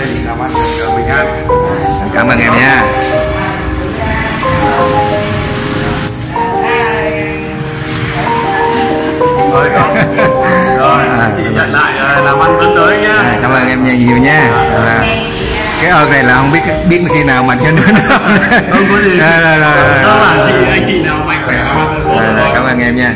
gia đình làm ăn bình an cảm ơn em nha. Rồi à, chị nhận lại à, làm ăn vẫn tới nha. À, cảm ơn em nha nhiều nha. À, cái ơn này là không biết biết khi nào mà sẽ đến không có gì. Rồi, rồi, rồi, rồi. đó là chị anh chị nào mạnh khỏe cảm ơn em nha.